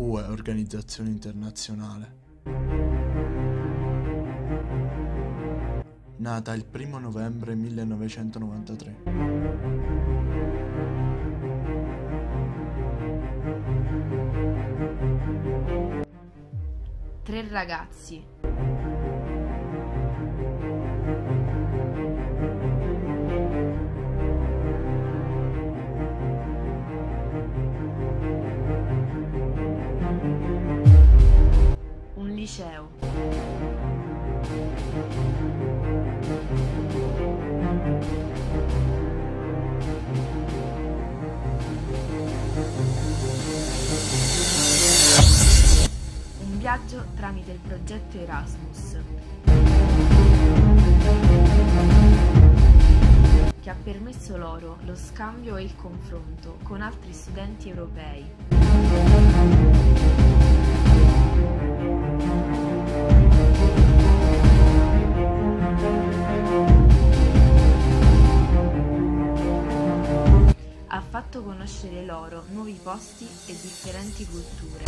UE Organizzazione Internazionale. Nata il 1 novembre 1993. Tre ragazzi. Liceo. Un viaggio tramite il progetto Erasmus. che ha permesso loro lo scambio e il confronto con altri studenti europei. Fatto conoscere loro nuovi posti e differenti culture.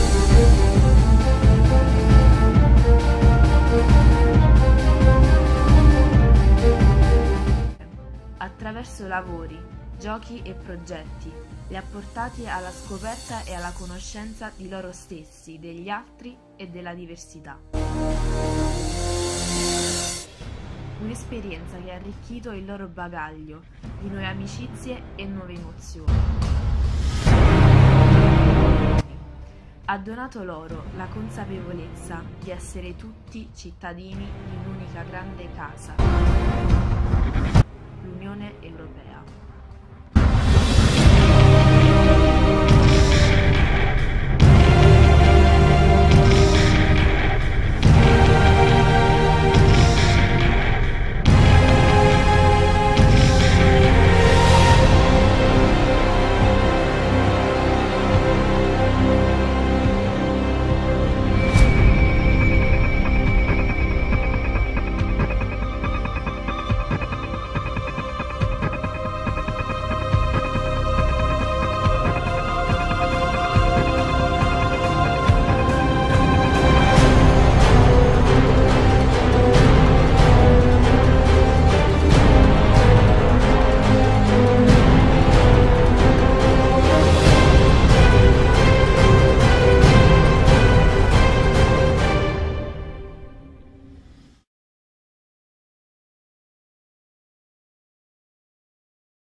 Attraverso lavori, giochi e progetti li ha portati alla scoperta e alla conoscenza di loro stessi, degli altri e della diversità. Un'esperienza che ha arricchito il loro bagaglio di nuove amicizie e nuove emozioni. Ha donato loro la consapevolezza di essere tutti cittadini di un'unica grande casa.